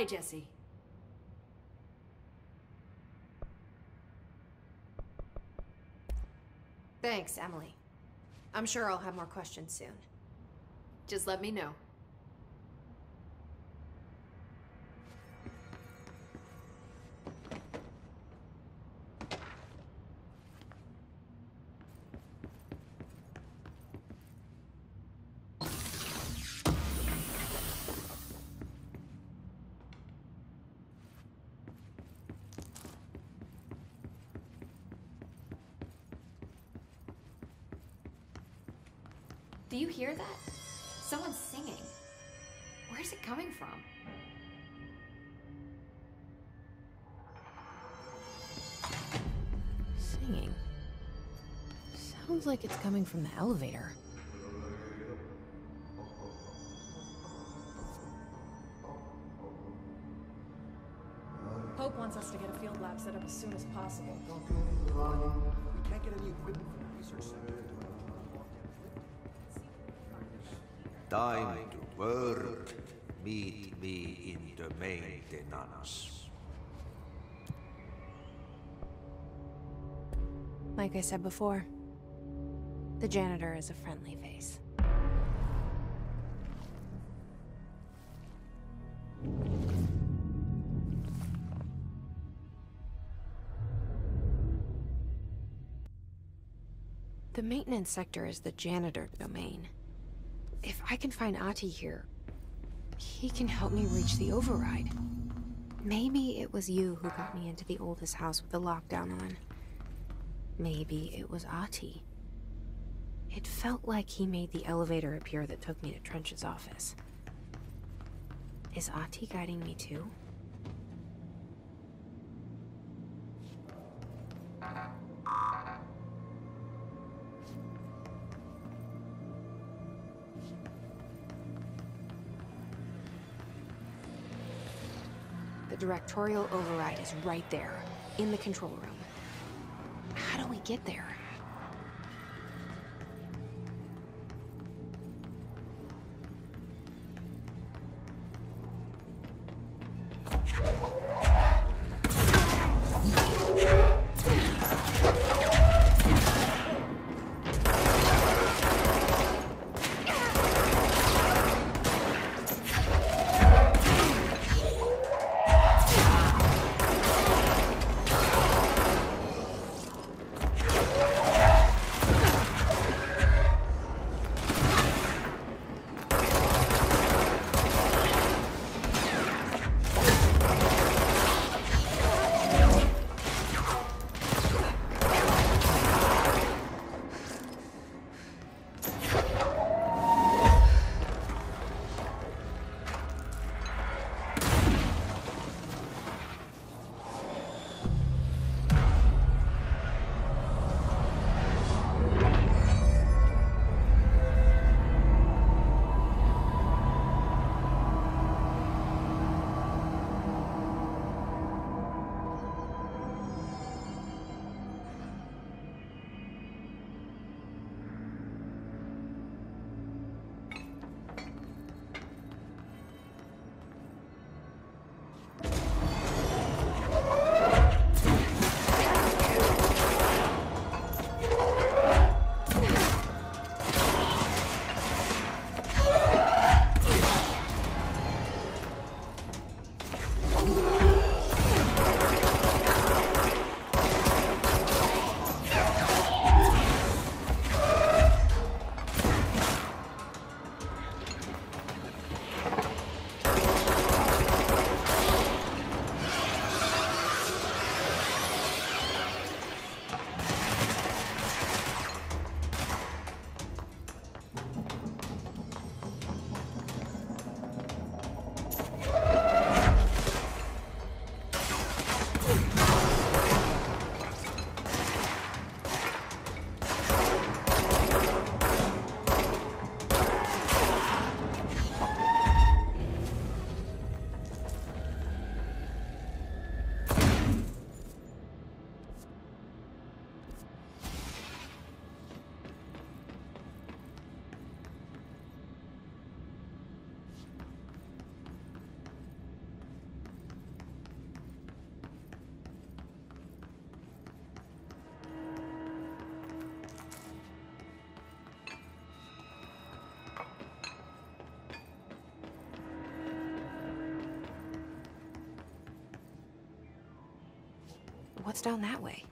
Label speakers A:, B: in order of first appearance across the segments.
A: Hi, Jesse. Thanks, Emily. I'm sure I'll have more questions soon. Just let me know. Where's it coming from?
B: Singing. Sounds like it's coming from the elevator. Like I said before, the janitor is a friendly face. The maintenance sector is the janitor domain. If I can find Ahti here, he can help me reach the override. Maybe it was you who got me into the oldest house with the lockdown on. Maybe it was Ahti. It felt like he made the elevator appear that took me to Trench's office. Is Ahti guiding me too? Directorial override is right there, in the control room. How do we get there? What's down that way?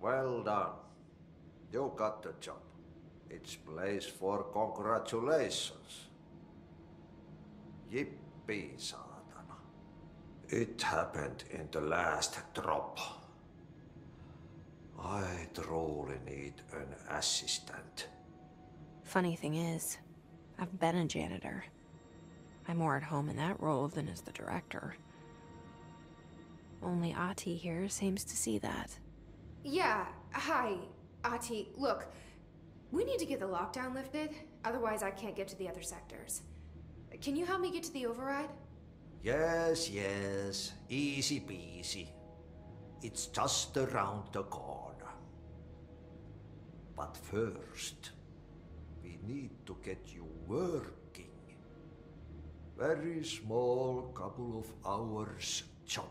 C: Well done. You got the job. It's place for congratulations. Yippee. It happened in the last drop. I truly need an assistant.
B: Funny thing is, I've been a janitor. I'm more at home in that role than as the director. Only Ahti here seems to see that.
D: Yeah, hi, Ahti. Look, we need to get the lockdown lifted, otherwise I can't get to the other sectors. Can you help me get to the override?
C: Yes, yes. Easy peasy. It's just around the corner. But first, we need to get you working. Very small couple of hours job.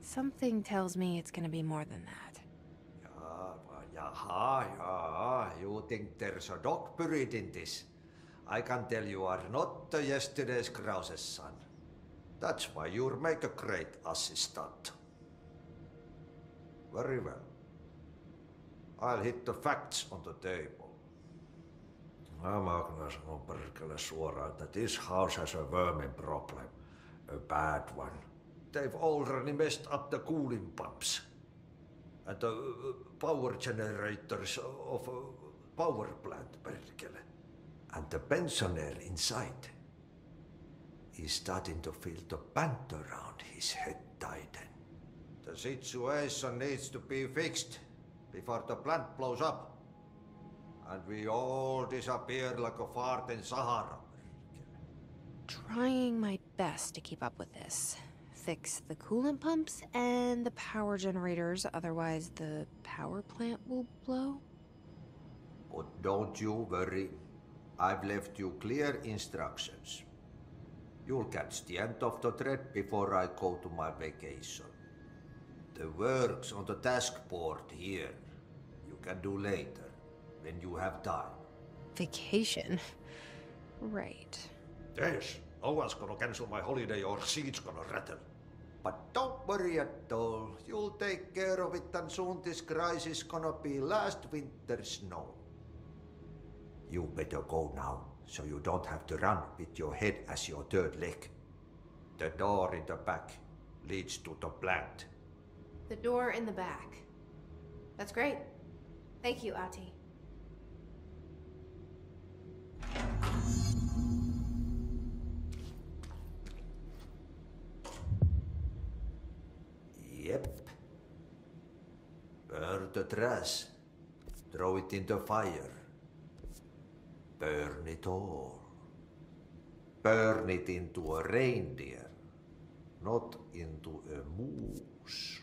B: Something tells me it's gonna be more than that.
C: Yeah, yaha, yaha. You think there's a dog buried in this? I can tell you are not the yesterday's Krause's son. That's why you'll make a great assistant. Very well. I'll hit the facts on the table. Mä kyllä sanon perkele suoraan, että this house has a vermin problem. A bad one. They've already messed up the cooling pumps. And the uh, power generators of a power plant, perkele. And the pensioner inside is starting to feel the band around his head tighten. The situation needs to be fixed before the plant blows up. And we all disappear like a fart in Sahara.
B: Trying my best to keep up with this. Fix the coolant pumps and the power generators, otherwise the power plant will blow?
C: But don't you worry. I've left you clear instructions. You'll catch the end of the thread before I go to my vacation. The work's on the task board here. You can do later, when you have time.
B: Vacation? Right.
C: Yes, no one's gonna cancel my holiday or seat's gonna rattle. But don't worry at all. You'll take care of it and soon this crisis gonna be last winter's snow. You better go now, so you don't have to run with your head as your third leg. The door in the back leads to the plant.
D: The door in the back. That's great. Thank you, Ahti.
C: Yep. Burn the trash. Throw it in the fire. Burn it all. Burn it into a reindeer, not into a moose.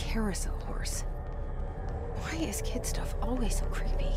E: Carousel horse. Why is kid stuff always so creepy?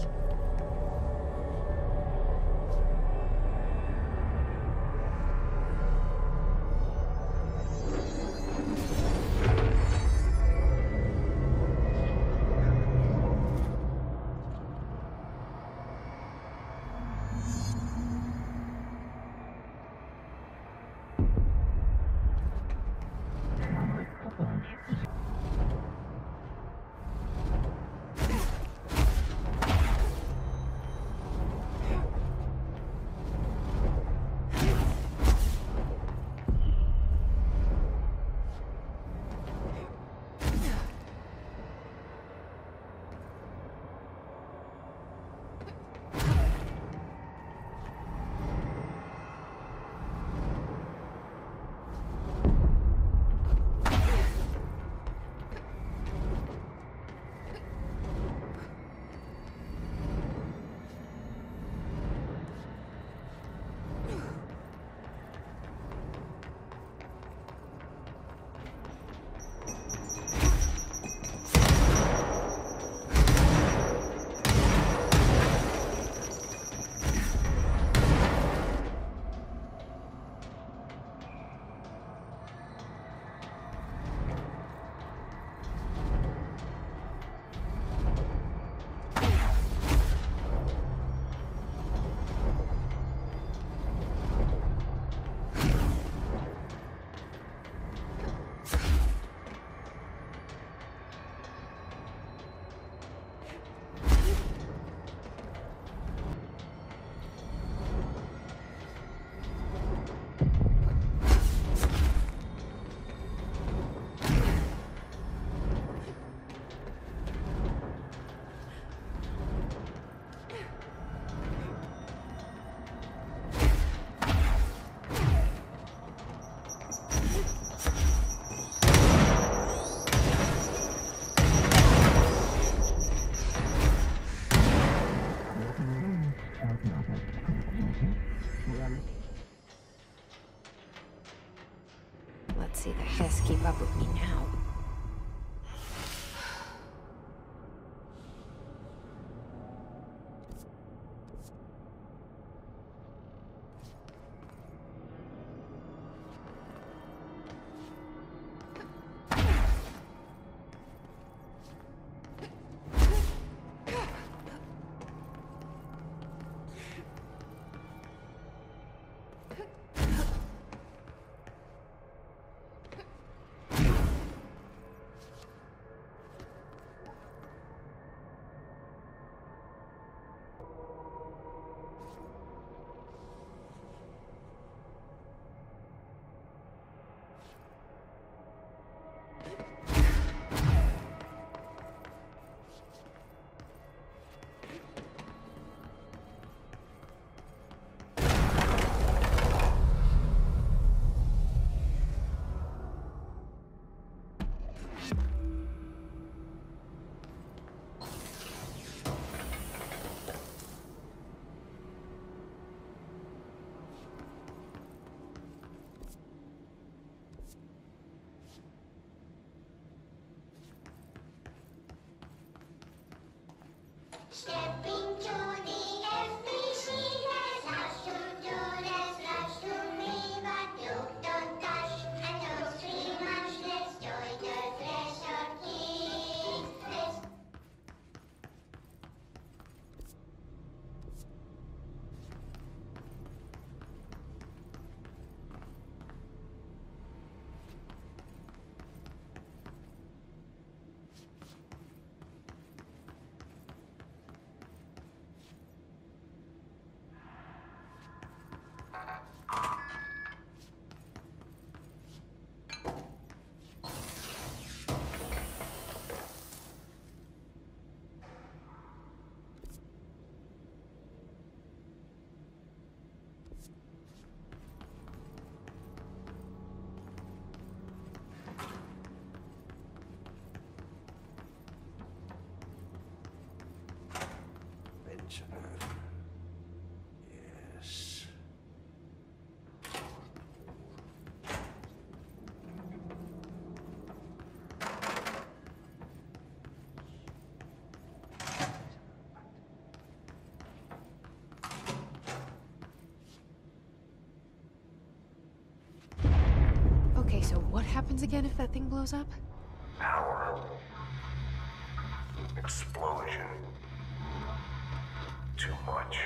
F: So
B: what happens again if that thing blows up?
G: Power. Explosion. Too much.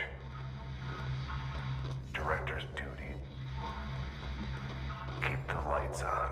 G: Director's duty. Keep the lights on.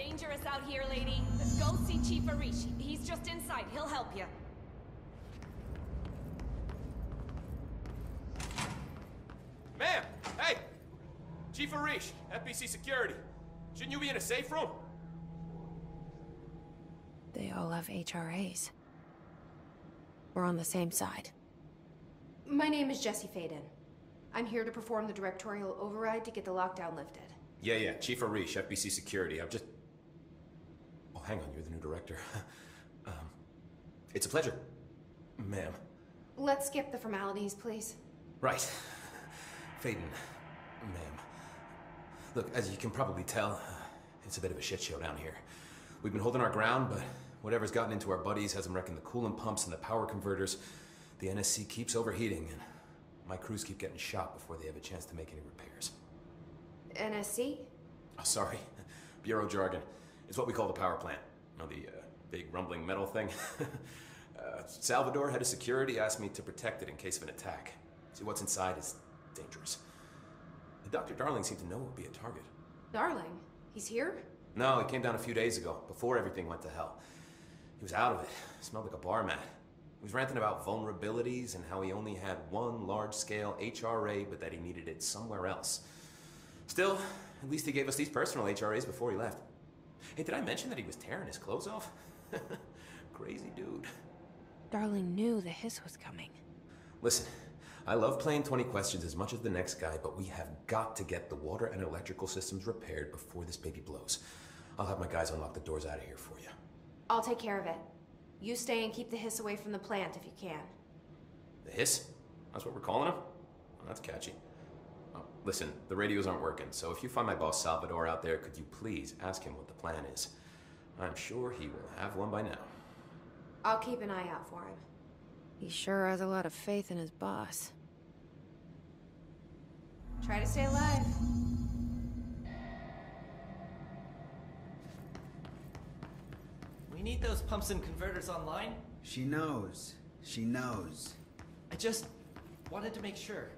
H: Dangerous out here, lady. Go see Chief Arish. He's just inside. He'll help you.
I: Ma'am! Hey! Chief Arish, FBC Security. Shouldn't you be in a safe room?
B: They all have HRAs. We're on the same side.
D: My name is Jesse Faden. I'm here to perform the directorial override to get the lockdown lifted.
I: Yeah, yeah, Chief Arish, FBC Security. I'm just... Oh, hang on, you're the new director. um, it's a pleasure, ma'am.
D: Let's skip the formalities, please.
I: Right. Faden, ma'am. Look, as you can probably tell, it's a bit of a shit show down here. We've been holding our ground, but whatever's gotten into our buddies has them wrecking the coolant pumps and the power converters. The NSC keeps overheating, and my crews keep getting shot before they have a chance to make any repairs.
D: NSC?
I: Oh, sorry. Bureau jargon. It's what we call the power plant. You know, the uh, big rumbling metal thing. uh, Salvador, head of security, asked me to protect it in case of an attack. See, what's inside is dangerous. Dr. Darling seemed to know it would be a target.
D: Darling, he's here?
I: No, he came down a few days ago, before everything went to hell. He was out of it. Smelled like a bar mat. He was ranting about vulnerabilities and how he only had one large-scale HRA, but that he needed it somewhere else. Still, at least he gave us these personal HRAs before he left. Hey, did I mention that he was tearing his clothes off? Crazy dude.
B: Darling knew the hiss was coming.
I: Listen, I love playing 20 questions as much as the next guy, but we have got to get the water and electrical systems repaired before this baby blows. I'll have my guys unlock the doors out of here for you.
D: I'll take care of it. You stay and keep the hiss away from the plant if you can.
I: The hiss? That's what we're calling him? Well, that's catchy. Oh, listen, the radios aren't working, so if you find my boss Salvador out there, could you please ask him what the plan is? I'm sure he will have one by now.
D: I'll keep an eye out for him.
B: He sure has a lot of faith in his boss.
D: Try to stay alive.
J: We need those pumps and converters online.
K: She knows. She knows.
J: I just wanted to make sure.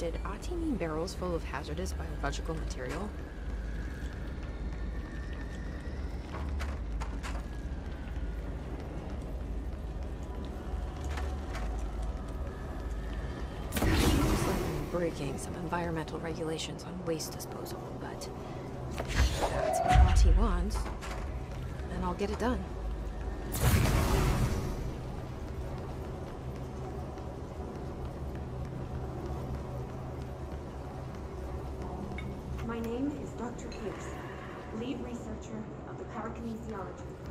B: Did Ahti mean barrels full of hazardous biological material? Breaking some environmental regulations on waste disposal, but if that's what he wants, then I'll get it done.
L: My name lead researcher of the parakinesiology.